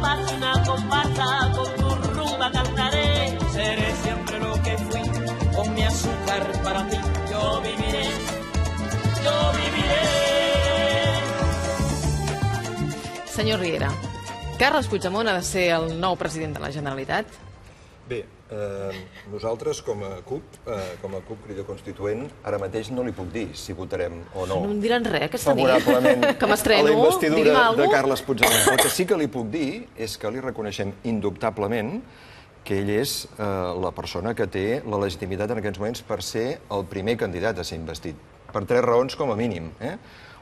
pase una comparsa, con tu rumba cantaré. Seré siempre lo que fui, con mi azúcar para ti. Yo viviré, yo viviré. Senyor Riera, Carles Puigdemont ha de ser el nou president de la Generalitat? Bé, eh, nosaltres com a CUP, eh, com a CUP Crida Constituent, ara mateix no li puc dir si votarem o no. No em diran res aquesta nit? Que m'estreno? Digui'm investidura de alguna Carles Puigdemont. El que sí que li puc dir és que li reconeixem indubtablement que ell és eh, la persona que té la legitimitat en aquests moments per ser el primer candidat a ser investit. Per tres raons com a mínim. Eh?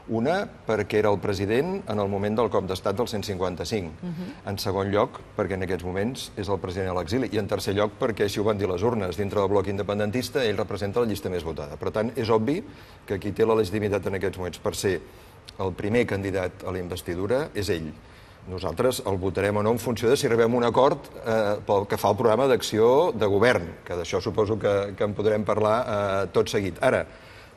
Una, perquè era el president en el moment del cop d'estat del 155. En segon lloc, perquè en aquests moments és el president a l'exili. I en tercer lloc, perquè així ho van dir les urnes. Dintre del bloc independentista, ell representa la llista més votada. Per tant, és obvi que qui té la legitimitat en aquests moments per ser el primer candidat a la investidura és ell. Nosaltres el votarem o no en funció de si arribem a un acord eh, pel que fa al programa d'acció de govern, que d'això suposo que, que en podrem parlar eh, tot seguit. Ara,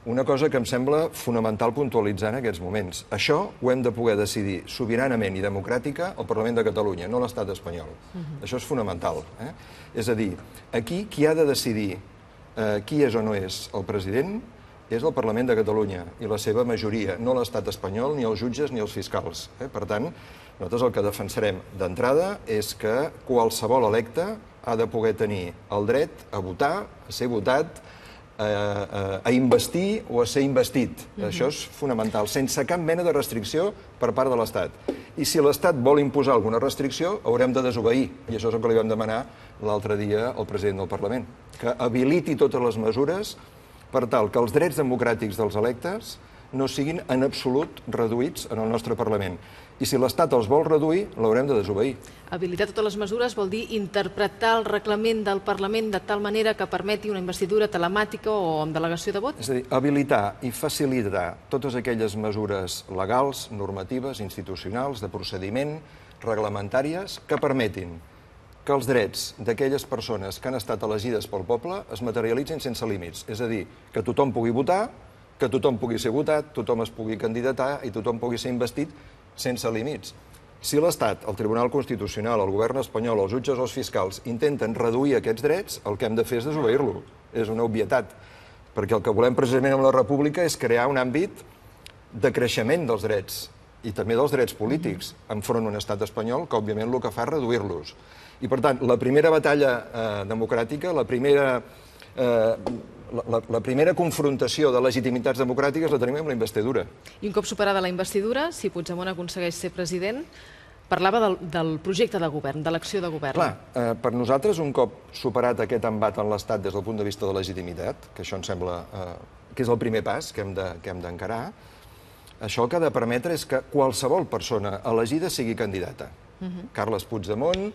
una cosa que em sembla fonamental puntualitzar en aquests moments. Això ho hem de poder decidir sobiranament i democràtica al Parlament de Catalunya, no l'estat espanyol. Això és fonamental. Eh? És a dir, aquí qui ha de decidir eh, qui és o no és el president és el Parlament de Catalunya i la seva majoria, no l'estat espanyol, ni els jutges ni els fiscals. Eh? Per tant, nosaltres el que defensarem d'entrada és que qualsevol electe ha de poder tenir el dret a votar, a ser votat, a, investir o a ser investit. Això és fonamental, sense cap mena de restricció per part de l'Estat. I si l'Estat vol imposar alguna restricció, haurem de desobeir. I això és el que li vam demanar l'altre dia al president del Parlament, que habiliti totes les mesures per tal que els drets democràtics dels electes no siguin en absolut reduïts en el nostre Parlament. I si l'Estat els vol reduir, l'haurem de desobeir. Habilitar totes les mesures vol dir interpretar el reglament del Parlament de tal manera que permeti una investidura telemàtica o amb delegació de vot? És a dir, habilitar i facilitar totes aquelles mesures legals, normatives, institucionals, de procediment, reglamentàries, que permetin que els drets d'aquelles persones que han estat elegides pel poble es materialitzin sense límits. És a dir, que tothom pugui votar, que tothom pugui ser votat, tothom es pugui candidatar i tothom pugui ser investit sense límits. Si l'Estat, el Tribunal Constitucional, el govern espanyol, els jutges o els fiscals intenten reduir aquests drets, el que hem de fer és desobeir-lo. És una obvietat. Perquè el que volem precisament amb la república és crear un àmbit de creixement dels drets i també dels drets polítics enfront d'un estat espanyol que, òbviament, el que fa és reduir-los. I, per tant, la primera batalla eh, democràtica, la primera, eh, la, la, primera confrontació de legitimitats democràtiques la tenim amb la investidura. I un cop superada la investidura, si Puigdemont aconsegueix ser president, parlava del, del projecte de govern, de l'acció de govern. Clar, eh, per nosaltres, un cop superat aquest embat en l'Estat des del punt de vista de legitimitat, que això em sembla eh, que és el primer pas que hem de- d'encarar, això el que ha de permetre és que qualsevol persona elegida sigui candidata. Carles Puigdemont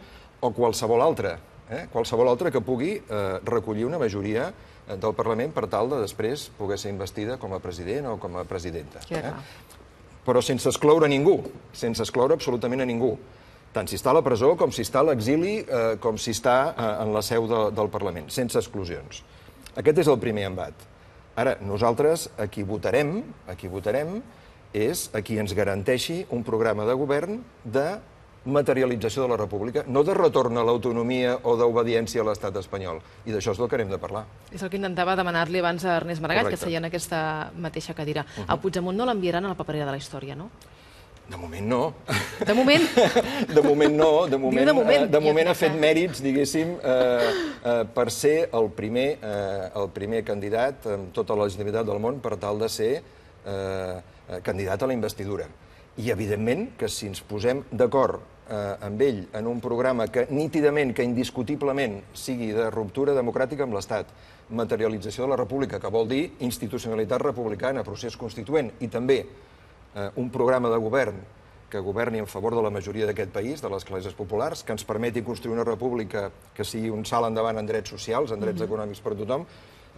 o qualsevol altre, eh? qualsevol altre que pugui eh, recollir una majoria del Parlament per tal de després poder ser investida com a president o com a presidenta. Queda clar. Però sense excloure ningú, sense excloure absolutament a ningú. Tant si està a la presó com si està a l'exili, eh, com si està eh, en la seu de, del Parlament, sense exclusions. Aquest és el primer embat. Ara, nosaltres a qui votarem, a qui votarem és a qui ens garanteixi un programa de govern de materialització de la república, no de retorn a l'autonomia o d'obediència a l'estat espanyol. I d'això és del que anem de parlar. És el que intentava demanar-li abans a Ernest Maragall, Correcte. que seia en aquesta mateixa cadira. A Puigdemont no l'enviaran a la paperera de la història, no? De moment no. De moment, De moment no, de moment, de moment. eh, de moment ha fet mèrits, diguéssim, eh, eh, per ser el primer, eh, el primer candidat amb tota la legitimitat del món per tal de ser eh, eh, candidat a la investidura. I, evidentment, que si ens posem d'acord eh, amb ell en un programa que nítidament, que indiscutiblement sigui de ruptura democràtica amb l'Estat, materialització de la república, que vol dir institucionalitat republicana, procés constituent, i també eh, un programa de govern que governi en favor de la majoria d'aquest país, de les classes populars, que ens permeti construir una república que sigui un salt endavant en drets socials, en drets econòmics per tothom,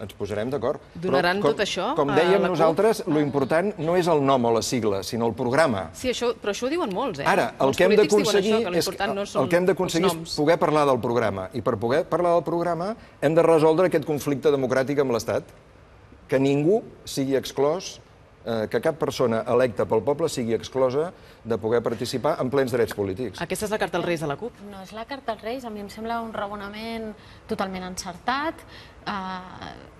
ens posarem d'acord. Donaran Però, com, tot això Com dèiem nosaltres, lo important no és el nom o la sigla, sinó el programa. sí, això, però això ho diuen molts, eh? Ara, el Molts que hem d'aconseguir això, que és, l'important no el que hem d'aconseguir és poder parlar del programa. I per poder parlar del programa hem de resoldre aquest conflicte democràtic amb l'Estat, que ningú sigui exclòs eh, que cap persona electa pel poble sigui exclosa de poder participar en plens drets polítics. Aquesta és la carta als Reis de la CUP. No és la carta als Reis, a mi em sembla un raonament totalment encertat. Uh,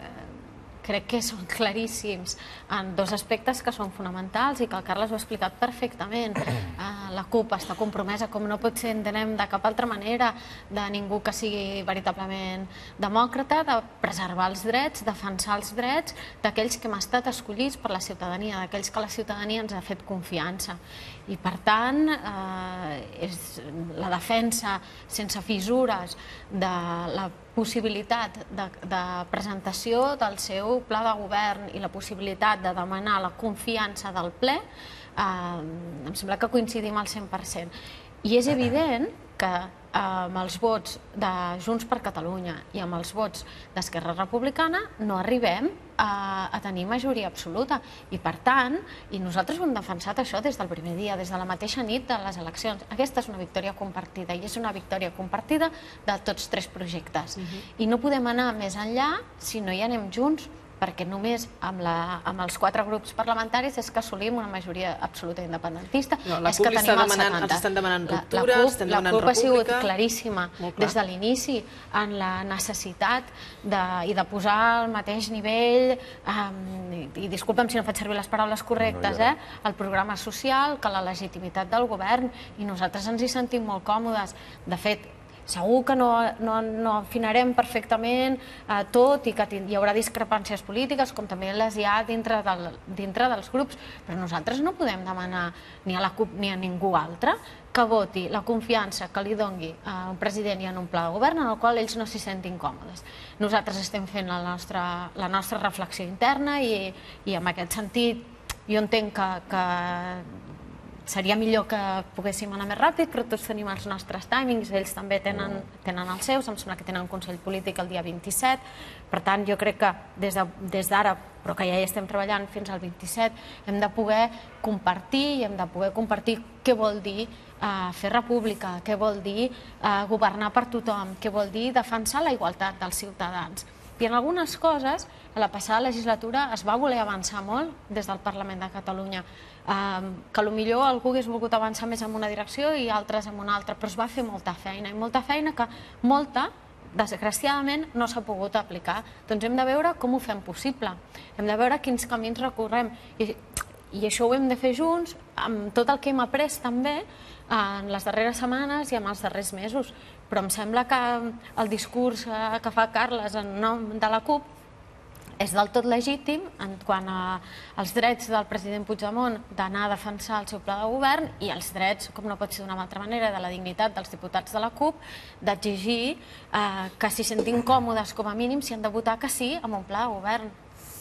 crec que són claríssims en dos aspectes que són fonamentals i que el Carles ho ha explicat perfectament. Uh, la CUP està compromesa, com no pot ser, entenem, de cap altra manera, de ningú que sigui veritablement demòcrata, de preservar els drets, defensar els drets d'aquells que hem estat escollits per la ciutadania, d'aquells que la ciutadania ens ha fet confiança. I, per tant, eh, és la defensa sense fissures de la possibilitat de, de presentació del seu pla de govern i la possibilitat de demanar la confiança del ple, eh, em sembla que coincidim al 100%. I és evident que eh, amb els vots de Junts per Catalunya i amb els vots d'Esquerra Republicana no arribem a, a tenir majoria absoluta. I per tant, i nosaltres ho hem defensat això des del primer dia, des de la mateixa nit de les eleccions. Aquesta és una victòria compartida i és una victòria compartida de tots tres projectes. Uh -huh. I no podem anar més enllà si no hi anem junts perquè només amb, la, amb els quatre grups parlamentaris és que assolim una majoria absoluta independentista. No, la és CUP que està tenim demanant- 70. ens estan demanant La- ruptura, la CUP, estan la demanant CUP ha sigut república. claríssima des de l'inici en la necessitat de, i de posar al mateix nivell, um, i, i disculpa'm si no faig servir les paraules correctes, No, no, ja. eh, el programa social, que la legitimitat del govern, i nosaltres ens hi sentim molt còmodes. De fet, segur que no, no, no afinarem perfectament eh, tot i que hi haurà discrepàncies polítiques, com també les hi ha dintre, del, dintre dels grups, però nosaltres no podem demanar ni a la CUP ni a ningú altre que voti la confiança que li dongui a un president i en un pla de govern en el qual ells no s'hi sentin còmodes. Nosaltres estem fent la nostra, la nostra reflexió interna i, i en aquest sentit jo entenc que, que seria millor que poguéssim anar més ràpid, però tots tenim els nostres timings, ells també tenen, tenen els seus, em sembla que tenen un Consell Polític el dia 27, per tant jo crec que des de- d'ara, però que ja hi estem treballant fins al 27, hem de poder compartir i hem de poder compartir què vol dir eh, fer república, què vol dir eh, governar per tothom, què vol dir defensar la igualtat dels ciutadans. I en algunes coses, a la passada legislatura es va voler avançar molt des del Parlament de Catalunya, que millor algú hagués volgut avançar més en una direcció i altres en una altra, però es va fer molta feina, i molta feina que molta, desgraciadament, no s'ha pogut aplicar. Doncs hem de veure com ho fem possible, hem de veure quins camins recorrem, i, i això ho hem de fer junts, amb tot el que hem après també en les darreres setmanes i en els darrers mesos. Però em sembla que el discurs eh, que fa Carles en nom de la CUP és del tot legítim en quant a, als drets del president Puigdemont d'anar a defensar el seu pla de govern i els drets, com no pot ser d'una altra manera, de la dignitat dels diputats de la CUP, d'exigir eh, que s'hi sentin còmodes com a mínim si han de votar que sí amb un pla de govern.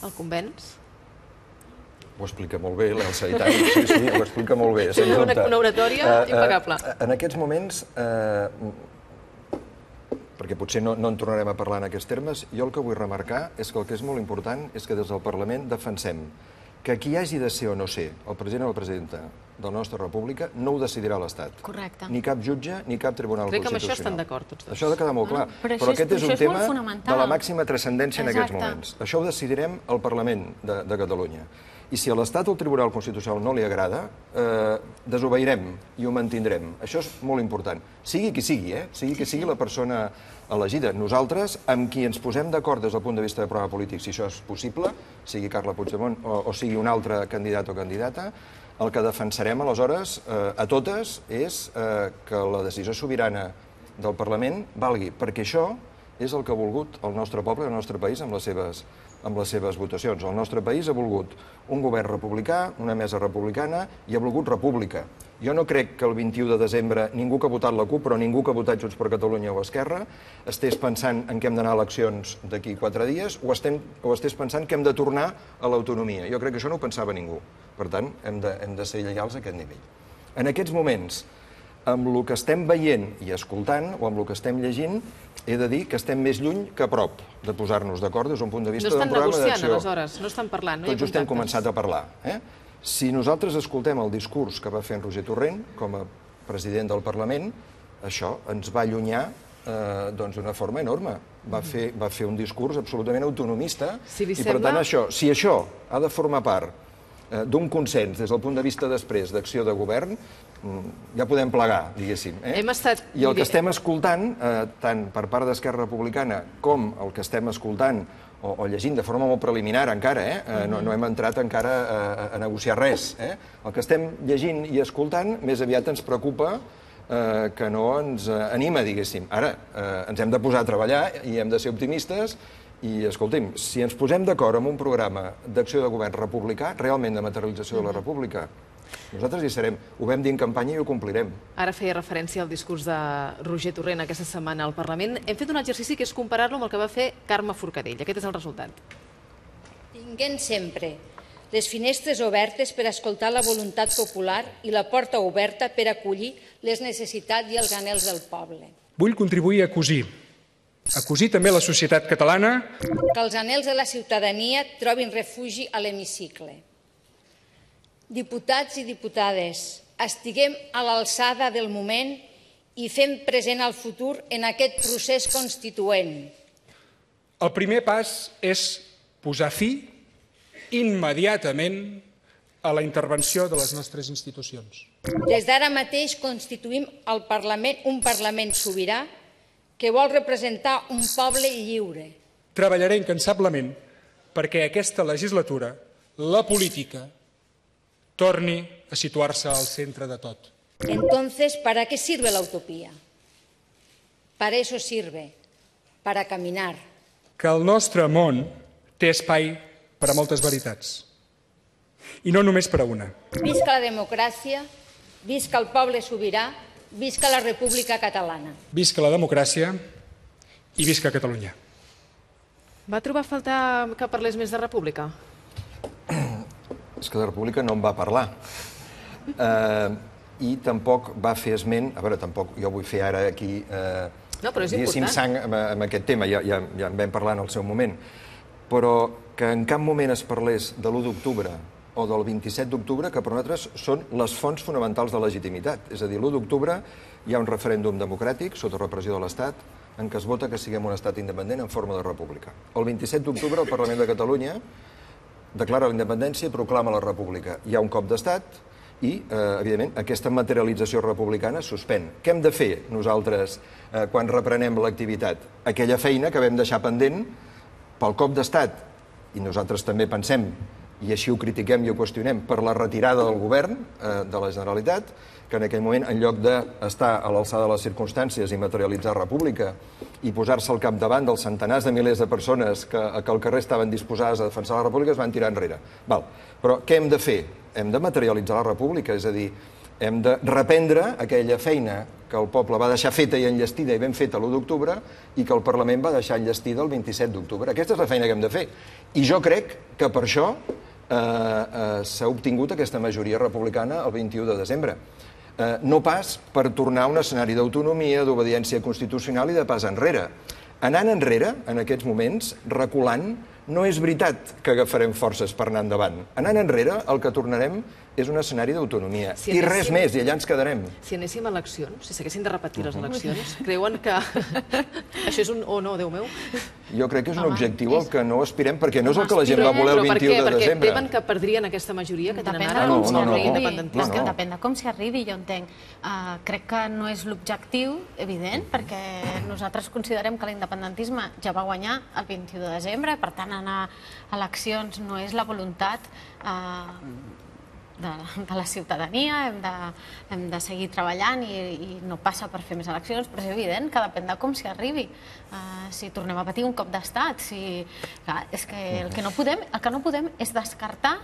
El convenç? Ho explica molt bé l'Elsa i tant, sí, sí, ho explica molt bé, Una- una oratòria impecable. en aquests moments, eh, perquè potser no, no en tornarem a parlar en aquests termes, jo el que vull remarcar és que el que és molt important és que des del Parlament defensem que qui hagi de ser o no ser el president o la presidenta de la nostra república no ho decidirà l'Estat. Correcte. Ni cap jutge ni cap tribunal Crec que amb això constitucional. estan d'acord tots dos. Això ha de quedar molt clar. Ah, però però és- aquest és un és molt tema fonamental. de la màxima transcendència en aquests Exacte. moments. Això ho decidirem al Parlament de, de Catalunya. I si a l'Estat al Tribunal Constitucional no li agrada, eh, desobeirem i ho mantindrem. Això és molt important. Sigui qui sigui, eh? sigui qui sigui la persona elegida. Nosaltres, amb qui ens posem d'acord des del punt de vista de prova polític, si això és possible, sigui Carla Puigdemont o, o sigui un altre candidat o candidata, el que defensarem aleshores eh, a totes és eh, que la decisió sobirana del Parlament valgui, perquè això és el que ha volgut el nostre poble i el nostre país amb les seves, amb les seves votacions. El nostre país ha volgut un govern republicà, una mesa republicana i ha volgut república. Jo no crec que el 21 de desembre ningú que ha votat la CUP, però ningú que ha votat Junts per Catalunya o Esquerra, estés pensant en què hem d'anar a eleccions d'aquí quatre dies o, estem, o estés pensant que hem de tornar a l'autonomia. Jo crec que això no ho pensava ningú. Per tant, hem de, hem de ser lleials a aquest nivell. En aquests moments, amb el que estem veient i escoltant, o amb el que estem llegint, he de dir que estem més lluny que a prop de posar-nos d'acord des d'un punt de No vista d'un estan programa negociant, d'acció. aleshores, no estan parlant, no Tots just hem començat a parlar. Eh? Si nosaltres escoltem el discurs que va fer en Roger Torrent com a president del Parlament, això ens va allunyar eh, doncs d'una forma enorme. Va fer, va fer un discurs absolutament autonomista Si i, per tant, això, si això ha de formar part d'un consens des del punt de vista després d'acció de govern, mm, ja podem plegar, diguéssim. Eh? Hem estat- I el que estem escoltant, eh, tant per part d'Esquerra Republicana com el que estem escoltant o, o llegint de forma molt preliminar encara, eh? eh no, no hem entrat encara a, a negociar res. Eh? El que estem llegint i escoltant més aviat ens preocupa eh, que no ens eh, anima, diguéssim. Ara, eh, ens hem de posar a treballar i hem de ser optimistes i, escolti'm, si ens posem d'acord amb un programa d'acció de govern republicà, realment de materialització de la república, nosaltres hi serem. Ho vam dir en campanya i ho complirem. Ara feia referència al discurs de Roger Torrent aquesta setmana al Parlament. Hem fet un exercici que és comparar-lo amb el que va fer Carme Forcadell. Aquest és el resultat. Tinguent sempre les finestres obertes per escoltar la voluntat popular i la porta oberta per acollir les necessitats i els anels del poble. Vull contribuir a cosir, a cosir també la societat catalana Que els anels de la ciutadania trobin refugi a l'hemicicle. Diputats i diputades, estiguem a l'alçada del moment i fem present el futur en aquest procés constituent. El primer pas és posar fi immediatament a la intervenció de les nostres institucions. Des d'ara mateix constituïm el Parlament, un Parlament sobirà que vol representar un poble lliure. Treballaré incansablement perquè aquesta legislatura, la política, torni a situar-se al centre de tot. Entonces, ¿para qué sirve la utopía? Para eso sirve, para caminar. Que el nostre món té espai per a moltes veritats. I no només per a una. Visca la democràcia, visca el poble sobirà, visca la República Catalana. Visca la democràcia i visca Catalunya. Va trobar a faltar que parlés més de república? És que de república no en va parlar. Eh, I tampoc va fer esment... A veure, tampoc jo vull fer ara aquí... Eh, No, però és diguéssim, important. sang amb, amb aquest tema, ja, ja, ja en vam parlar en el seu moment. Però que en cap moment es parlés de l'1 d'octubre o del 27 d'octubre, que per nosaltres són les fonts fonamentals de legitimitat. És a dir, l'1 d'octubre hi ha un referèndum democràtic sota repressió de l'Estat en què es vota que siguem un estat independent en forma de república. El 27 d'octubre el Parlament de Catalunya declara la independència i proclama la república. Hi ha un cop d'estat i, eh, evidentment, aquesta materialització republicana suspèn. Què hem de fer nosaltres eh, quan reprenem l'activitat? Aquella feina que vam deixar pendent pel cop d'estat, i nosaltres també pensem, i així ho critiquem i ho qüestionem, per la retirada del govern eh, de la Generalitat, que en aquell moment, en lloc d'estar a l'alçada de les circumstàncies i materialitzar república i posar-se al capdavant dels centenars de milers de persones que, al carrer estaven disposades a defensar la república, es van tirar enrere. Val. Però què hem de fer? Hem de materialitzar la república, és a dir, hem de reprendre aquella feina que el poble va deixar feta i enllestida i ben feta l'1 d'octubre i que el Parlament va deixar enllestida el 27 d'octubre. Aquesta és la feina que hem de fer. I jo crec que per això eh, eh, s'ha obtingut aquesta majoria republicana el 21 de desembre. Eh, no pas per tornar a un escenari d'autonomia, d'obediència constitucional i de pas enrere. Anant enrere, en aquests moments, reculant, no és veritat que agafarem forces per anar endavant. Anant enrere, el que tornarem és un escenari d'autonomia. Si I res més, i allà ens quedarem. Si anéssim a eleccions, si s'haguessin de repetir les eleccions, creuen que això és un o no, Déu meu? Jo crec que és un Home, objectiu al és- que no aspirem, perquè no és el que la gent va voler el Però per 21 què? de Perquè desembre. temen que perdrien aquesta majoria que tenen Depèn ara de no, com els no, s'hi no, arribi. És que depèn de com s'hi arribi, jo entenc. Uh, crec que no és l'objectiu, evident, perquè nosaltres considerem que l'independentisme ja va guanyar el 21 de desembre, per tant, anar a eleccions no és la voluntat uh, de, de la ciutadania, hem de, hem de seguir treballant i, i no passa per fer més eleccions, però és evident que depèn de com s'hi arribi. Uh, si tornem a patir un cop d'estat, si... Clar, és que el que no podem, el que no podem és descartar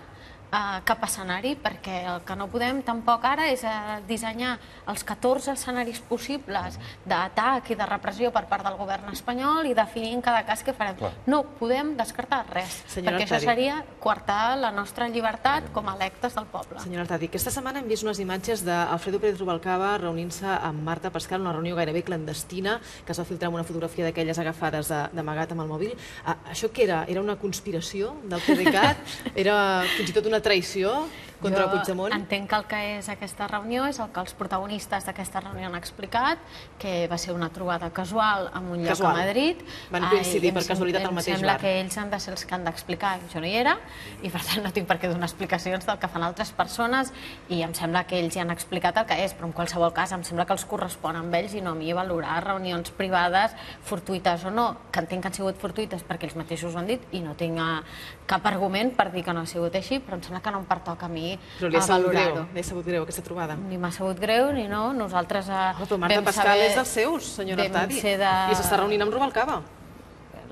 uh, cap escenari, perquè el que no podem tampoc ara és uh, dissenyar els 14 escenaris possibles d'atac i de repressió per part del govern espanyol i definir en cada cas què farem. Clar. No podem descartar res, Senyora perquè això Artadi. seria coartar la nostra llibertat com a electes del poble. Senyora Artadi, aquesta setmana hem vist unes imatges d'Alfredo Pérez Rubalcaba reunint-se amb Marta Pascal, una reunió gairebé clandestina, que es va filtrar amb una fotografia d'aquelles agafades de- d'amagat amb el mòbil. Ah, això què era? Era una conspiració del PDeCAT? Era fins i tot una traïció? Contra jo Puigdemont? entenc que el que és aquesta reunió és el que els protagonistes d'aquesta reunió han explicat, que va ser una trobada casual en un lloc a Madrid. Van coincidir em per casualitat al em mateix sembla bar. que ells han de ser els que han d'explicar. Jo no hi era i per tant no tinc per què donar explicacions del que fan altres persones i em sembla que ells ja han explicat el que és, però en qualsevol cas em sembla que els correspon amb ells i no a mi valorar reunions privades fortuites o no, que entenc que han sigut fortuites perquè ells mateixos ho han dit i no tinc eh, cap argument per dir que no ha sigut així, però em sembla que no em pertoca a mi Però li ha a valorar-ho. li ha sabut greu aquesta trobada. Ni m'ha sabut greu, ni no. Nosaltres eh, Però Marta Pascal saber- és dels seus, senyora Artadi. de... I s'està reunint amb Rubalcaba,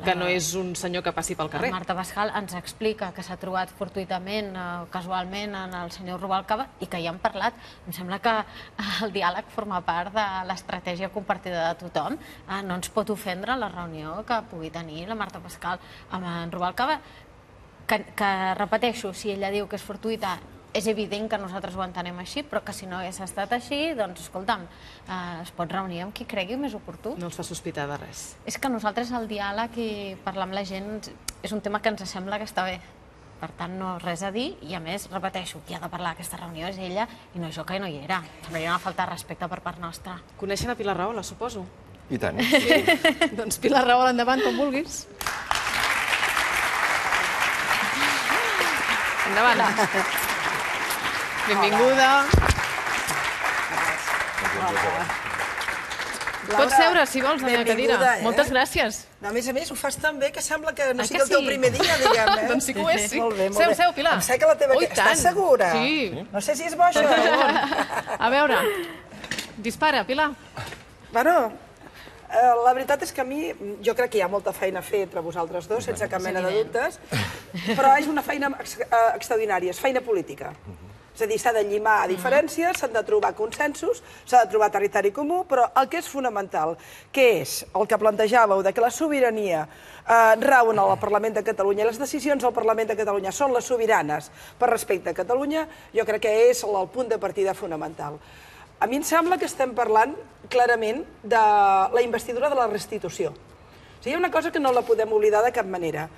que no és un senyor que passi pel carrer. Marta Pascal ens explica que s'ha trobat fortuitament, eh, casualment, en el senyor Rubalcaba i que hi han parlat. Em sembla que el diàleg forma part de l'estratègia compartida de tothom. Eh, no ens pot ofendre la reunió que pugui tenir la Marta Pascal amb en Rubalcaba, que, que repeteixo, si ella diu que és fortuita, és evident que nosaltres ho entenem així, però que si no hagués estat així, doncs, escolta'm, eh, es pot reunir amb qui cregui més oportú. No els fa sospitar de res. És que nosaltres el diàleg i parlar amb la gent és un tema que ens sembla que està bé. Per tant, no res a dir i, a més, repeteixo, qui ha de parlar a aquesta reunió és ella i no jo, que no hi era. Semblaria una falta de respecte per part nostra. Coneixen a Pilar Rahola, suposo? I tant. doncs Pilar Rahola, endavant, com vulguis. Endavant. Benvinguda. Pots seure, si vols, en la cadira. eh? Moltes gràcies. No, a més a més, ho fas tan bé que sembla que no Ah, sigui que el teu sí? primer dia, diguem, eh? Doncs sí que ho és, sí. Molt bé, molt Seu, bé. seu, Pilar. Em sé que la teva... Ui, Estàs segura? Sí. No sé si és bo, això. A veure, dispara, Pilar. bueno, eh, la veritat és que a mi, jo crec que hi ha molta feina a fer entre vosaltres dos, sense cap mena de dubtes, però és una feina ex eh, extraordinària, és feina política. És a dir, s'ha de llimar diferències, s'han de trobar consensos, s'ha de trobar territori comú, però el que és fonamental, que és el que plantejàveu, de que la sobirania eh, rau en el Parlament de Catalunya, i les decisions del Parlament de Catalunya són les sobiranes per respecte a Catalunya, jo crec que és el, punt de partida fonamental. A mi em sembla que estem parlant clarament de la investidura de la restitució. O sigui, hi ha una cosa que no la podem oblidar de cap manera,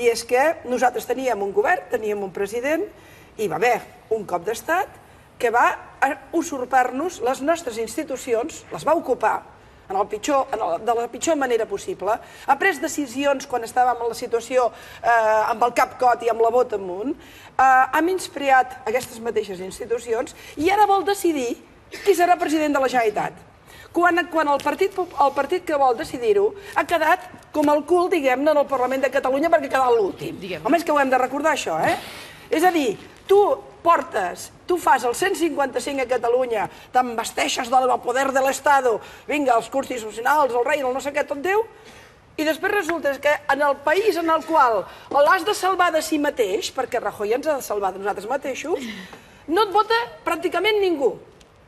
i és que nosaltres teníem un govern, teníem un president, hi va haver un cop d'estat que va usurpar-nos les nostres institucions, les va ocupar en el pitjor, en el, de la pitjor manera possible, ha pres decisions quan estàvem en la situació eh, amb el cap cot i amb la bota amunt, eh, ha menyspreat aquestes mateixes institucions i ara vol decidir qui serà president de la Generalitat quan, quan el, partit, el partit que vol decidir-ho ha quedat com el cul, diguem-ne, en el Parlament de Catalunya perquè ha quedat l'últim. Home, és que ho hem de recordar, això, eh? És a dir, tu portes, tu fas el 155 a Catalunya, t'embasteixes del poder de l'Estado, vinga, els constitucionals, el rei, el no sé què, tot Déu, i després resulta que en el país en el qual l'has de salvar de si mateix, perquè Rajoy ens ha de salvar de nosaltres mateixos, no et vota pràcticament ningú.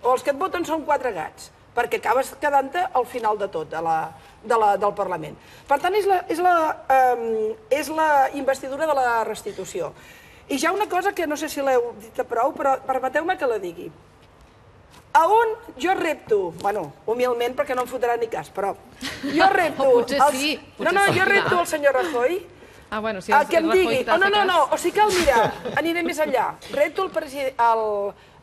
O els que et voten són quatre gats, perquè acabes quedant-te al final de tot, de la, de la, del Parlament. Per tant, és la, és, la, eh, és la investidura de la restitució. I ja una cosa que no sé si l'heu dit prou, però permeteu-me que la digui. A on jo repto, bueno, humilment perquè no em fotrà ni cas, però jo repto... O potser als- sí, no, potser no, jo repto al senyor Rajoy Ah, bueno, si el que em digui... Oh, no, no, no, o sigui que, mira, aniré més enllà. Reto el, el,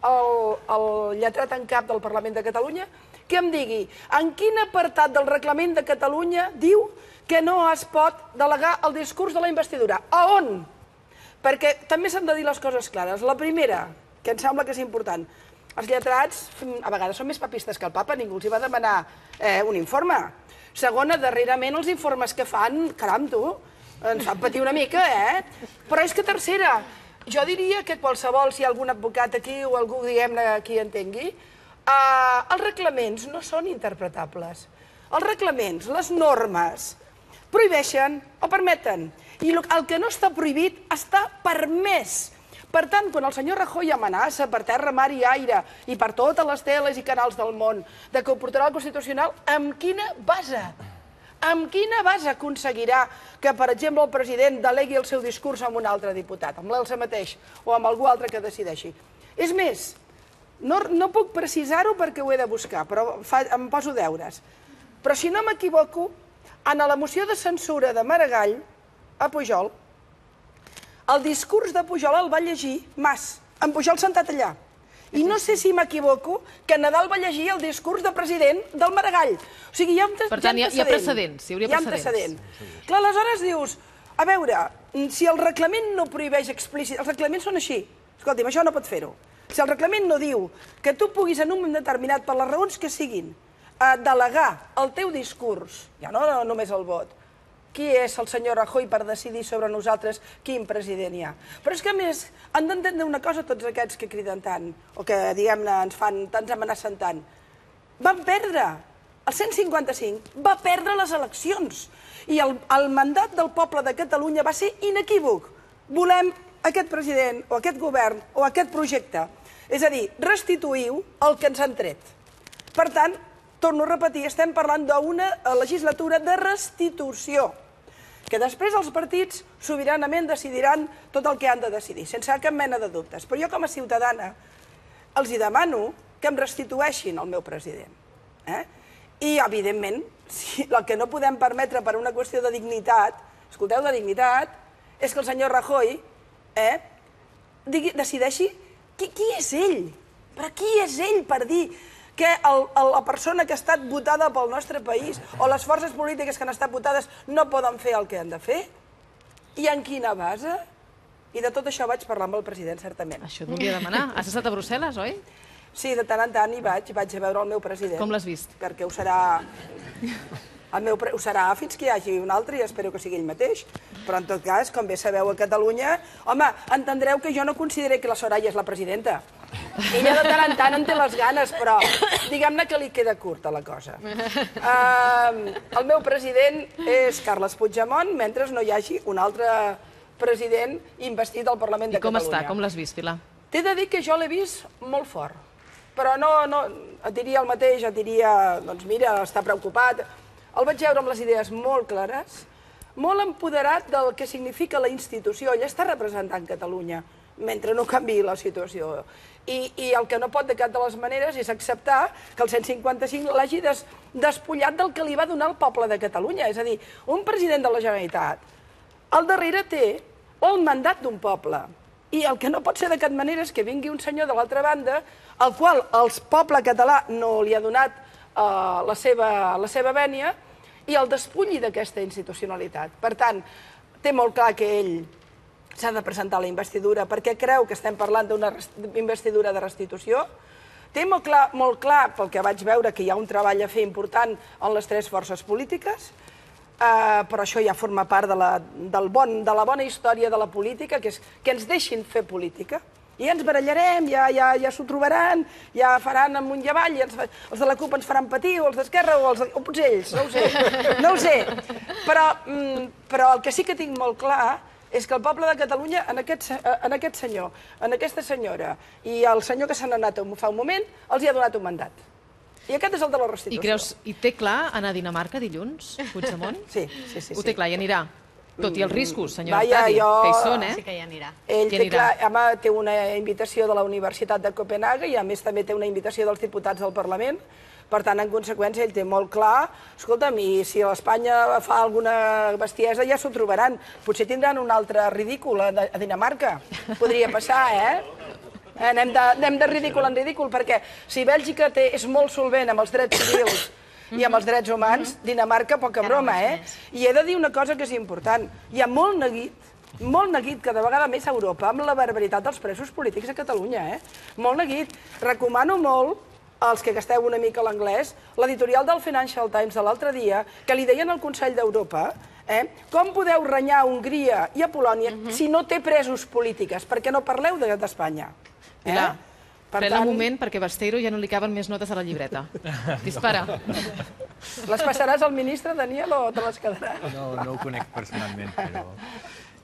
el, el lletrat en cap del Parlament de Catalunya que em digui en quin apartat del reglament de Catalunya diu que no es pot delegar el discurs de la investidura. A on? Perquè també s'han de dir les coses clares. La primera, que em sembla que és important, els lletrats a vegades són més papistes que el papa, ningú els hi va demanar eh, un informe. Segona, darrerament els informes que fan, caram, tu, ens fan patir una mica, eh? Però és que tercera, jo diria que qualsevol, si hi ha algun advocat aquí o algú, diguem-ne, qui entengui, eh, els reglaments no són interpretables. Els reglaments, les normes, prohibeixen o permeten. I el que no està prohibit està permès. Per tant, quan el senyor Rajoy amenaça per terra, mar i aire i per totes les teles i canals del món de que ho portarà al Constitucional, amb quina base? Amb quina base aconseguirà que, per exemple, el president delegui el seu discurs amb un altre diputat, amb l'Elsa mateix o amb algú altre que decideixi? És més, no, no puc precisar-ho perquè ho he de buscar, però fa, em poso deures. Però si no m'equivoco, en la moció de censura de Maragall a Pujol, el discurs de Pujol el va llegir Mas, en Pujol sentat allà. I no sé si m'equivoco que Nadal va llegir el discurs de president del Maragall. O sigui, hi ha un Per tant, hi ha- hi ha precedents, hi hauria hi ha precedents. precedent. Clar, aleshores dius, a veure, si el reglament no prohibeix explícit... Els reglaments són així. Escolti'm, això no pot fer-ho. Si el reglament no diu que tu puguis en un moment determinat, per les raons que siguin, eh, delegar el teu discurs, ja no, no només el vot, qui és el senyor Rajoy per decidir sobre nosaltres quin president hi ha. Però és que, a més, han d'entendre una cosa tots aquests que criden tant, o que, diguem-ne, ens fan, ens amenacen tant. Van perdre. El 155 va perdre les eleccions. I el, el mandat del poble de Catalunya va ser inequívoc. Volem aquest president, o aquest govern, o aquest projecte. És a dir, restituïu el que ens han tret. Per tant, torno a repetir, estem parlant d'una legislatura de restitució que després els partits sobiranament decidiran tot el que han de decidir, sense cap mena de dubtes. Però jo com a ciutadana els hi demano que em restitueixin el meu president. Eh? I, evidentment, si el que no podem permetre per una qüestió de dignitat, escolteu, de dignitat, és que el senyor Rajoy eh, digui, decideixi qui, qui és ell. Però qui és ell per dir que el, el, la persona que ha estat votada pel nostre país o les forces polítiques que han estat votades no poden fer el que han de fer? I en quina base? I de tot això vaig parlar amb el president, certament. Això et volia demanar. Has estat a Brussel·les, oi? Sí, de tant en tant hi vaig, vaig a veure el meu president. Com l'has vist? Perquè ho serà... El meu pre... Ho serà fins que hi hagi un altre i espero que sigui ell mateix. Però, en tot cas, com bé sabeu a Catalunya... Home, entendreu que jo no consideré que la Soraya és la presidenta. Ella de tant en tant en té les ganes, però diguem-ne que li queda curta la cosa. Uh, el meu president és Carles Puigdemont, mentre no hi hagi un altre president investit al Parlament I de com Catalunya. està? Com l'has vist, Pilar? T'he de dir que jo l'he vist molt fort. Però no, no, et diria el mateix, et diria, doncs mira, està preocupat. El vaig veure amb les idees molt clares, molt empoderat del que significa la institució. Ell està representant Catalunya, mentre no canvi la situació. I, I el que no pot de cap de les maneres és acceptar que el 155 l'hagi des, despullat del que li va donar el poble de Catalunya. És a dir, un president de la Generalitat al darrere té el mandat d'un poble. I el que no pot ser de cap manera és que vingui un senyor de l'altra banda, al qual el poble català no li ha donat uh, la, seva, la seva vènia, i el despulli d'aquesta institucionalitat. Per tant, té molt clar que ell s'ha de presentar la investidura perquè creu que estem parlant d'una investidura de restitució. Té molt clar, molt clar, pel que vaig veure, que hi ha un treball a fer important en les tres forces polítiques, Uh, però això ja forma part de la, del bon, de la bona història de la política, que és que ens deixin fer política. I ens barallarem, ja, ja, ja s'ho trobaran, ja faran amunt i avall, ens, els de la CUP ens faran patir, o els d'Esquerra, o, els o potser ells, no ho sé, no ho sé. Però, mm, però el que sí que tinc molt clar és que el poble de Catalunya, en aquest, eh, en aquest senyor, en aquesta senyora, i el senyor que se n'ha anat fa un moment, els hi ha donat un mandat. I aquest és el de la restitució. I creus, i té clar anar a Dinamarca dilluns, Puigdemont? Sí, sí, sí. Ho sí. té clar, i anirà. Tot i els riscos, senyor Artadi, jo- que hi són, eh? Sí que hi anirà. Ell Qui té anirà? clar, home, té una invitació de la Universitat de Copenhague i a més també té una invitació dels diputats del Parlament. Per tant, en conseqüència, ell té molt clar, escolta'm, i si l'Espanya fa alguna bestiesa ja s'ho trobaran. Potser tindran un altre ridícul a, a Dinamarca. Podria passar, eh? Eh, Anem de, anem de ridícul en ridícul, perquè si Bèlgica té, és molt solvent amb els drets civils i amb els drets humans, Dinamarca, poca broma, eh? I he de dir una cosa que és important. Hi ha molt neguit, molt neguit, cada vegada més a Europa, amb la barbaritat dels presos polítics a Catalunya, eh? Molt neguit. Recomano molt als que gasteu una mica l'anglès, l'editorial del Financial Times de l'altre dia, que li deien al Consell d'Europa, eh, com podeu renyar a Hongria i a Polònia si no té presos polítiques, perquè no parleu de- d'Espanya. Eh? Pilar, Per frena tant, un moment perquè Besteiro ja no li caben més notes a la llibreta. Dispara. Les passaràs al ministre, Daniel, o te les quedaràs? No, no ho conec personalment, però...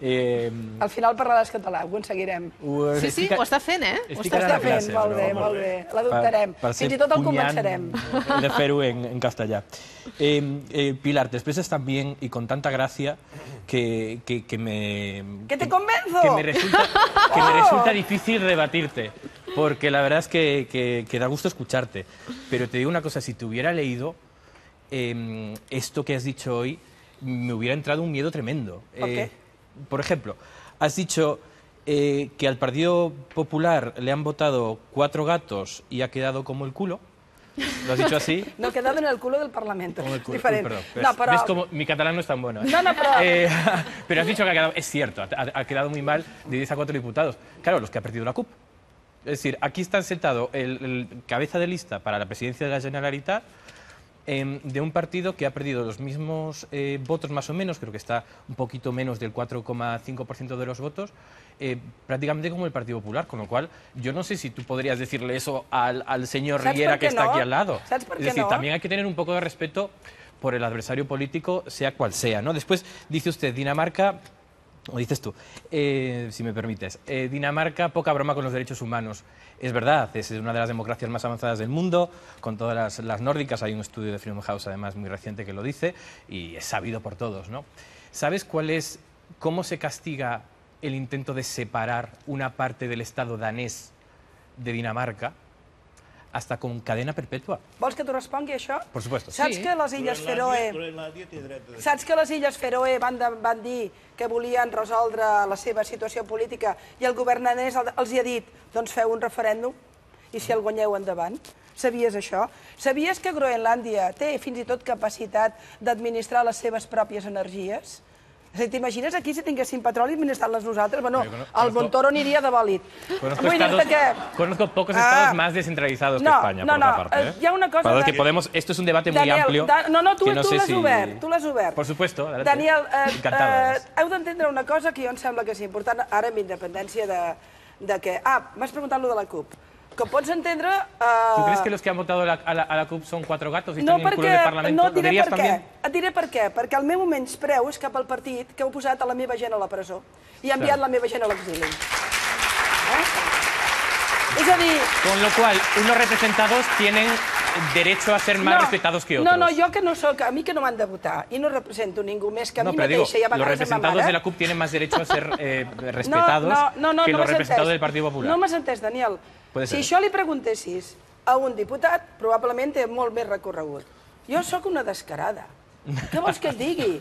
Eh, Al final parlaràs català, ho aconseguirem. ho Sí, sí, estic- ho està fent, eh? Ho està Està la fent, classe, molt però bé, molt bé. L'adoptarem. Fins i tot el convencerem. He de fer-ho en, en castellà. Eh, eh, Pilar, después es tan bien y con tanta gracia que, que, que me... ¡Que te convenzo! Que me resulta, que me resulta difícil rebatirte, porque la verdad es que, que- que da gusto escucharte. Pero te digo una cosa, si te hubiera leído eh, esto que has dicho hoy, me hubiera entrado un miedo tremendo. ¿Por Eh, qué? Por ejemplo, has dicho, eh, que al Partido Popular le han votado cuatro gatos y ha quedado como el culo. ¿Lo has dicho así? No, ha quedado en el culo del Parlamento. Como el Es culo. diferent. Uy, perdón. ¿Ves, No, però... ves cómo mi catalán no es tan bueno? ¿eh? No, no, pero- Eh, pero has dicho que ha quedado... Es cierto, ha, ha quedado muy mal de 10 a 4 diputados. Claro, los que ha perdido la CUP. Es decir, aquí está sentado el, el cabeza de lista para la presidencia de la Generalitat em, de un partido que ha perdido los mismos eh, votos más o menos, creo que está un poquito menos del 4,5% de los votos, eh, prácticamente como el Partido Popular, con lo cual yo no sé si tú podrías decirle eso al, al señor ¿Sabes Riera que está no? aquí al lado. ¿Sabes por es decir, no? también hay que tener un poco de respeto por el adversario político, sea cual sea. ¿no? Después dice usted, Dinamarca o dices tú, eh, si me permites, eh, Dinamarca, poca broma con los derechos humanos. Es verdad, es una de las democracias más avanzadas del mundo, con todas las, las nórdicas. Hay un estudio de Freedom House, además, muy reciente que lo dice, y es sabido por todos. ¿no? ¿Sabes cuál es, cómo se castiga el intento de separar una parte del Estado danés de Dinamarca? Hasta con cadena perpetua. Vols que t'ho respongui, això? Por supuesto. Saps que les Illes Feroe... Saps que les Illes Feroe van, de, van dir que volien resoldre la seva situació política i el govern danès el- els hi ha dit doncs feu un referèndum i si el guanyeu endavant? Sabies això? Sabies que Groenlàndia té fins i tot capacitat d'administrar les seves pròpies energies? Dir, t'imagines aquí si tinguéssim petroli administrant-les nosaltres? Bueno, el Montoro aniria de bòlit. Conozco, Vull dir-te que... conozco pocos Ah. estados más descentralizados No, que España, no, por no, otra parte. eh, ¿eh? hi ha una cosa de- que podemos, esto es un debate muy amplio. no, no, tu, no l'has si- obert, tu l'has obert. Por supuesto, adelante. Daniel, eh, heu d'entendre una cosa que jo em sembla que és important ara amb independència de, de que... Ah, m'has preguntat lo de la CUP. Que pots entendre... Eh, ¿Tú crees que los que han votado la- a, la, a la CUP son cuatro gatos y no, están en el culo perquè, del Parlamento? no, ¿Lo et diré per què. Et diré per què. Perquè el meu menyspreu és cap al partit que heu posat a la meva gent a la presó i ha enviat Clar. la meva gent a l'exili. Eh? És a dir, Con lo cual, unos representados tienen derecho a ser más respetados que otros. No, no, jo que no sóc, a mi que no m'han de votar i no represento ningú més que a No, mi pero digo, mateixa i a los vegades a ma representados mare. de la CUP tienen más derecho a ser eh, respetados no, no, no, que no los representados entès. del Partido Popular. No m'has entès, Daniel. Puede si ser. això li preguntessis a un diputat, probablement té molt més recorregut. Jo sóc una descarada. Què vols que et digui?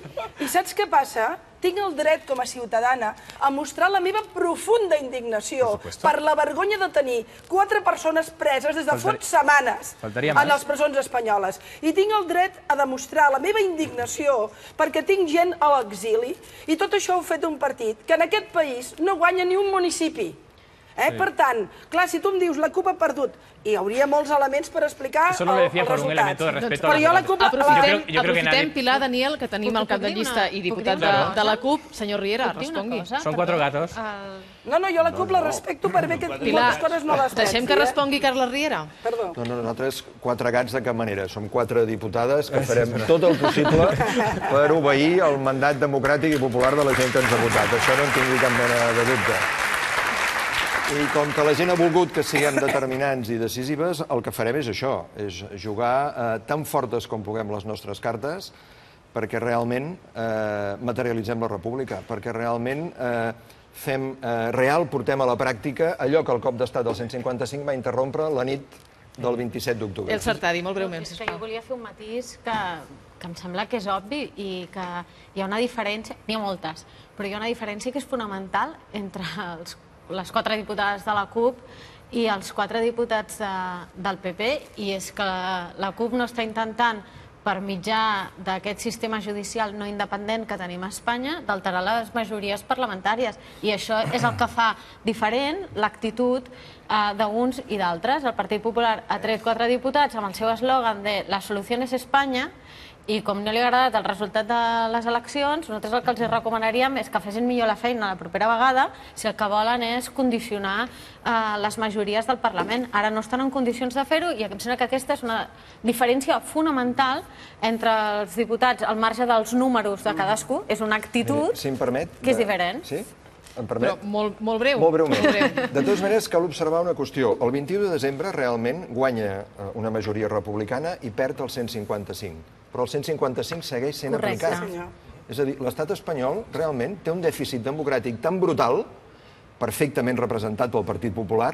I saps què passa? Tinc el dret, com a ciutadana, a mostrar la meva profunda indignació per la vergonya de tenir quatre persones preses des de fot setmanes Faltaria en les presons espanyoles. I tinc el dret a demostrar la meva indignació perquè tinc gent a l'exili i tot això ho ha fet un partit que en aquest país no guanya ni un municipi. Eh? Sí. Per tant, clar, si tu em dius la CUP ha perdut, hi hauria molts elements per explicar Eso no el, decía els por un elemento de respeto Però a los jo la. CUP... Aprofitem, Yo creo- yo creo que aprofitem nadie- Pilar, Daniel, que tenim el cap de llista i diputat de, de la? CUP, senyor Riera, respongui. cuatro Perdó. gatos. El- No, no, jo la CUP la respecto per bé que moltes coses no les deixem que eh? respongui Carles Riera. Perdó. No, no, nosaltres quatre gats de cap manera. Som quatre diputades que farem tot el possible per obeir el mandat democràtic i popular de la gent que ens ha votat. Això no en tingui cap mena de dubte. I com que la gent ha volgut que siguem determinants i decisives, el que farem és això, és jugar eh, tan fortes com puguem les nostres cartes perquè realment eh, materialitzem la república, perquè realment eh, fem eh, real, portem a la pràctica allò que el cop d'estat del 155 va interrompre la nit del 27 d'octubre. El Sartadi, molt breument, És que jo sisplau. volia fer un matís que, que em sembla que és obvi i que hi ha una diferència, n'hi ha moltes, però hi ha una diferència que és fonamental entre els, les quatre diputades de la CUP i els quatre diputats de, del PP, i és que la, CUP no està intentant per mitjà d'aquest sistema judicial no independent que tenim a Espanya, d'alterar les majories parlamentàries. I això és el que fa diferent l'actitud eh, d'uns i d'altres. El Partit Popular ha tret quatre diputats amb el seu eslògan de la solució és Espanya i com no li ha agradat el resultat de les eleccions, nosaltres el que els recomanaríem és que fessin millor la feina la propera vegada si el que volen és condicionar eh, les majories del Parlament. Ara no estan en condicions de fer-ho i em sembla que aquesta és una diferència fonamental entre els diputats al marge dels números de cadascú. És una actitud Si em permet... que és diferent. Sí? Em permet? Però molt, molt breu. Molt breument. Molt breu. De totes maneres, cal observar una qüestió. El 21 de desembre realment guanya eh, una majoria republicana i perd el 155. Però el 155 segueix sent Correcte. aplicat. Senyor. És a dir, l'estat espanyol realment té un dèficit democràtic tan brutal, perfectament representat pel Partit Popular,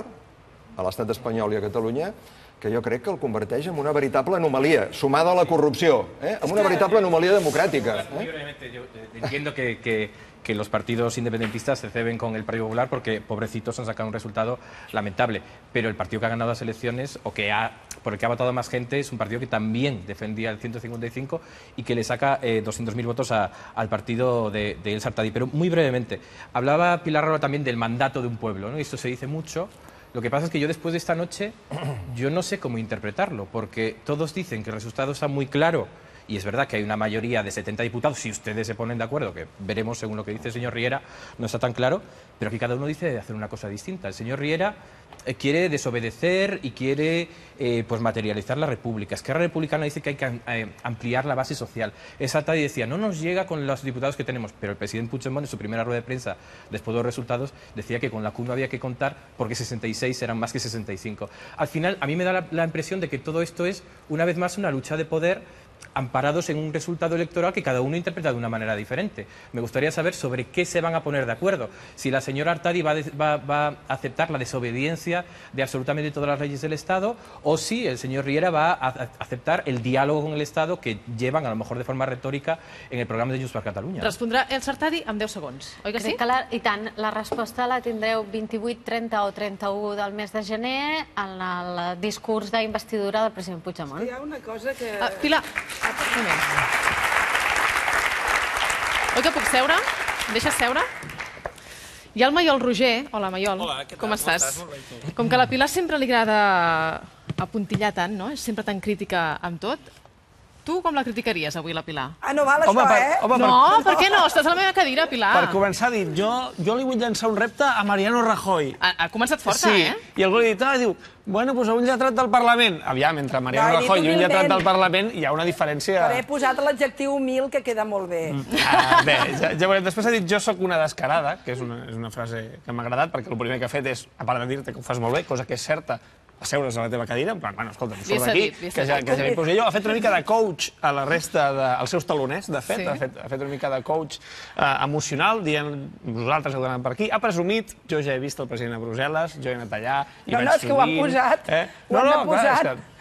a l'estat espanyol i a Catalunya, que jo crec que el converteix en una veritable anomalia, sumada a la corrupció, eh? en una veritable anomalia democràtica. Eh? Brevemente, yo eh, entiendo que, que- que los partidos independentistas se ceben con el Partido Popular porque, pobrecitos, han sacado un resultado lamentable. Pero el partido que ha ganado las elecciones o que ha, por el que ha votado más gente es un partido que también defendía el 155 y que le saca eh, 200.000 votos a- al partido de, de El Sartadi. Pero muy brevemente, hablaba Pilar Rahola también del mandato de un pueblo, ¿no? Y esto se dice mucho. Lo que pasa es que yo después de esta noche, yo no sé cómo interpretarlo, porque todos dicen que el resultado está muy claro y es verdad que hay una mayoría de 70 diputados, si ustedes se ponen de acuerdo, que veremos según lo que dice el señor Riera, no está tan claro, pero aquí cada uno dice hacer una cosa distinta. El señor Riera eh, quiere desobedecer y quiere eh, pues materializar la República. Esquerra Republicana dice que hay que eh, ampliar la base social. Esa Tadi decía, no nos llega con los diputados que tenemos, pero el presidente Puigdemont en su primera rueda de prensa, después de los resultados, decía que con la CUN había que contar porque 66 eran más que 65. Al final, a mí me da la impresión de que todo esto es, una vez más, una lucha de poder amparados en un resultado electoral que cada uno interpreta de una manera diferente. Me gustaría saber sobre qué se van a poner de acuerdo. Si la señora Artadi va, a des- va- va a aceptar la desobediencia de absolutamente todas las leyes del Estado o si el señor Riera va a a aceptar el diálogo con el Estado que llevan, a lo mejor de forma retórica, en el programa de Junts per Catalunya. Respondrà el Sartadi en 10 segons, oi que sí? Crec que la, I tant, la resposta la tindreu 28, 30 o 31 del mes de gener en el discurs d'investidura del president Puigdemont. Hi ha una cosa que... Ah, Pilar. Oi que puc seure? Em deixes seure? Hi ha el Maiol Roger. Hola, Maiol. Hola, què tal? Com Com estàs? estàs? I tu? Com que a la Pilar sempre li agrada apuntillar tant, no? És sempre tan crítica amb tot. Tu com la criticaries avui, la Pilar? Ah, no val Home, això, per- eh? home, No, per què no? Estàs a la meva cadira, Pilar. Per començar, ha dit, jo, jo li vull llançar un repte a Mariano Rajoy. Ha, ha començat forta, sí, eh? i algú li ha dit, ah, diu, bueno, doncs a un lletrat del Parlament. Aviam, entre Mariano No, Rajoy i un lletrat del Parlament hi ha una diferència... Però he posat l'adjectiu humil que queda molt bé. Ah, bé, ja, ja veurem. Després ha dit jo sóc una descarada, que és una, és una frase que m'ha agradat, perquè el primer que ha fet és, a part de dir-te que ho fas molt bé, cosa que és certa, asseure's a la teva cadira, en plan, bueno, escolta, surt d'aquí, que ja, que ja m'hi poso jo. Ha fet una mica de coach a la resta dels seus taloners, de fet, Sí. ha, fet, ha fet una mica de coach eh, emocional, dient, vosaltres heu d'anar per aquí. Ha presumit, jo ja he vist el president a Brussel·les, jo he anat allà, hi No, vaig no, és que ho han posat. Eh? Ho No, han no, clar, posat. que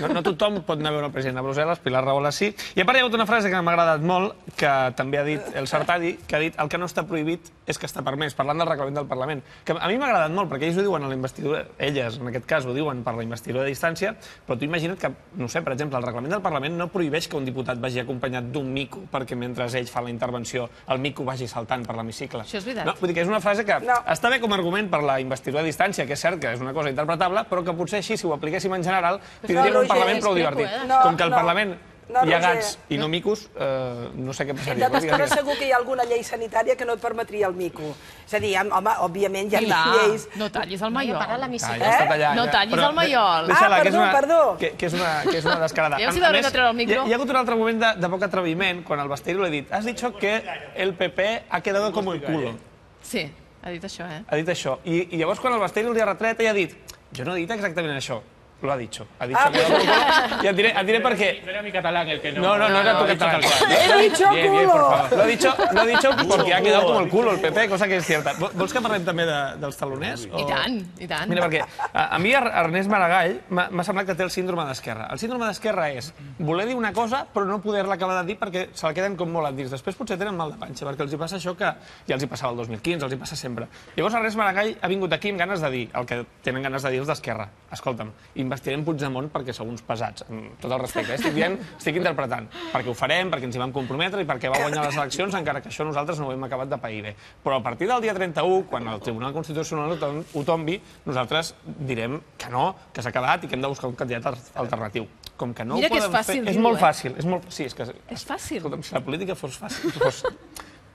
no, no tothom pot anar a veure el president a Brussel·les, Pilar Rahola sí. I a part hi ha hagut una frase que m'ha agradat molt, que també ha dit el Sartadi, que ha dit el que no està prohibit és que està permès, parlant del reglament del Parlament. Que a mi m'ha agradat molt, perquè ells ho diuen a la investidura, elles en aquest cas ho diuen per la investidura a distància, però tu imagina't que, no sé, per exemple, el reglament del Parlament no prohibeix que un diputat vagi acompanyat d'un mico perquè mentre ell fa la intervenció el mico vagi saltant per l'hemicicle. Això és veritat. No, vull dir que és una frase que No. està bé com a argument per la investidura a distància, que és cert que és una cosa interpretable, però que potser així, si ho apliquéssim en general, tindríem un Parlament prou divertit. eh? Com que al no. Parlament No, hi ha gats i no micos, eh, no sé què passaria. De totes Digues, coses, digues. segur que hi ha alguna llei sanitària que no et permetria el mico. És a dir, home, òbviament hi ha Pilar, lleis... no tallis el Maiol. allà, No ja. tallis Però el Maiol. Ah, que és perdó, una, perdó. Que, que, és una, que és una descarada. De treure el micro. Hi ha, hi ha hagut un altre moment de, de poc atreviment, quan el Bastero li ha dit has dicho que el PP ha quedado como el culo. Sí, ha dit això, eh? Ha dit això. I, i llavors, quan el Bastero li ha retret, ha dit jo no he dit exactament això. Lo ha dicho. Ha dicho Ah, que culo. Et diré, diré per què. No era mi catalán el que no. No, no, no era tu catalán. He dicho Bien, bien, por culo. favor. Lo ha dicho, lo ha dicho porque ha quedado como el culo el PP, cosa que és cierta. Vol- Vols que parlem també de, dels taloners? I tant, i tant. Mira, perquè a, a mi Er- Ernest Maragall m'ha m'ha semblat que té el síndrome d'esquerra. El síndrome d'esquerra és voler dir una cosa però no poder-la acabar de dir perquè se la queden com molt endins. Després potser tenen mal de panxa, perquè els hi passa això que ja els hi passava el 2015, els hi passa sempre. Llavors Ernest Maragall ha vingut aquí amb ganes de dir el que tenen ganes de dir els d'Esquerra. Escolta'm, investirem Puigdemont perquè sou uns pesats. Amb tot el respecte, eh? estic dient, estic interpretant. Perquè ho farem, perquè ens hi vam comprometre i perquè va guanyar les eleccions, encara que això nosaltres no ho hem acabat de pair bé. Però a partir del dia 31, quan el Tribunal Constitucional ho tom- ho tombi, nosaltres direm que no, que s'ha acabat i que hem de buscar un candidat al- alternatiu. Com que no Mira ho que és fàcil fer... És molt eh? fàcil, és molt... Sí, és que... És fàcil. Escolta'm, si la política fos fàcil, fos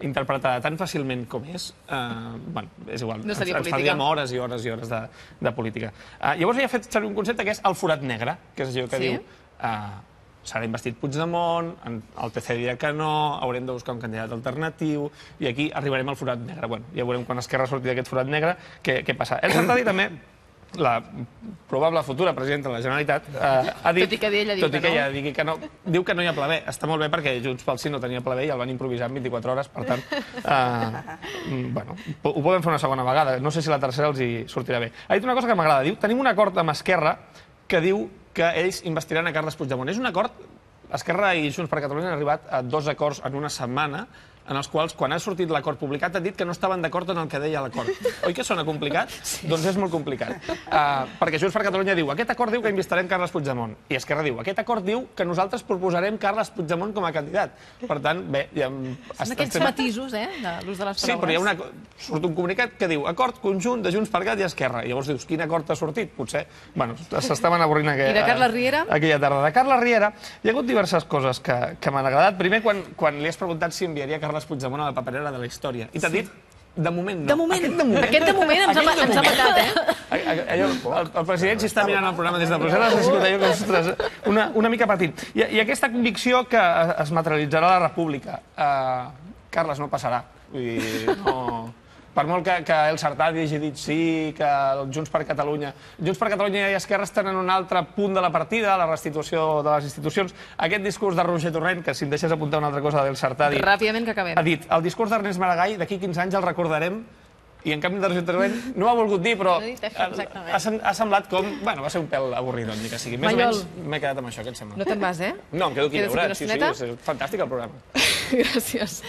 interpretada tan fàcilment com és, eh, bueno, és igual, No ens, ens política. faríem hores i hores i hores de, de política. Uh, llavors ella ha fet servir un concepte que és el forat negre, que és allò que Sí? diu uh, serà investit Puigdemont, en- el TC dirà que no, haurem de buscar un candidat alternatiu, i aquí arribarem al forat negre. Bueno, ja veurem quan Esquerra surti d'aquest forat negre què, què passa. El Sartadi també la probable futura presidenta de la Generalitat eh, ha dit... Tot i que ella tot i que que no. ella digui que no, diu que no hi ha pla B. Està molt bé perquè Junts pel Sí no tenia pla B i el van improvisar en 24 hores, per tant, eh, mm, bueno, ho podem fer una segona vegada. No sé si la tercera els hi sortirà bé. Ha dit una cosa que m'agrada. Diu, tenim un acord amb Esquerra que diu que ells investiran a Carles Puigdemont. És un acord... Esquerra i Junts per Catalunya han arribat a dos acords en una setmana en els quals, quan ha sortit l'acord publicat, ha dit que no estaven d'acord en el que deia l'acord. Oi que sona complicat? Sí. Doncs és molt complicat. Uh, perquè Junts per Catalunya diu aquest acord diu que investirem Carles Puigdemont. I Esquerra diu aquest acord diu que nosaltres proposarem Carles Puigdemont com a candidat. Per tant, bé... Ja, Són aquests matisos, eh, de l'ús de les Sí, paraules. però hi ha una, surt un comunicat que diu acord conjunt de Junts per Cat i Esquerra. I llavors dius, quin acord ha sortit? Potser, bueno, s'estaven avorrint aquella, I de Carles Riera? aquella tarda. De Carles Riera hi ha hagut diverses coses que, que m'han agradat. Primer, quan, quan li has preguntat si enviaria Carles Puigdemont a la paperera de la història. I t'ha dit, de moment no. De moment. Aquest de moment, Aquest de moment ens ha- Aquest de ens ha matat, eh? Allò, el, el president, si està mirant el programa des de Brussel·les, ha sigut allò que, ostres, una, una mica petit. I, I aquesta convicció que es materialitzarà la República. Uh, Carles, no passarà. Vull dir, no... Per molt que, que el Sartadi hagi dit sí, que el Junts per Catalunya... Junts per Catalunya i Esquerra estan en un altre punt de la partida, la restitució de les institucions. Aquest discurs de Roger Torrent, que si em deixes apuntar una altra cosa del Sartadi... Ràpidament que acabem. Ha dit, el discurs d'Ernest Maragall, d'aquí 15 anys el recordarem, i en canvi de Roger Torrent no ho ha volgut dir, però No dit això, ha, ha, sem- ha semblat com... Bueno, va ser un pèl avorridor, ni que sigui. Més Mallol. o menys m'he quedat amb això, què et sembla? No te'n vas, eh? No, em quedo aquí a veure. Sí, sí, és fantàstic el programa. Gràcies.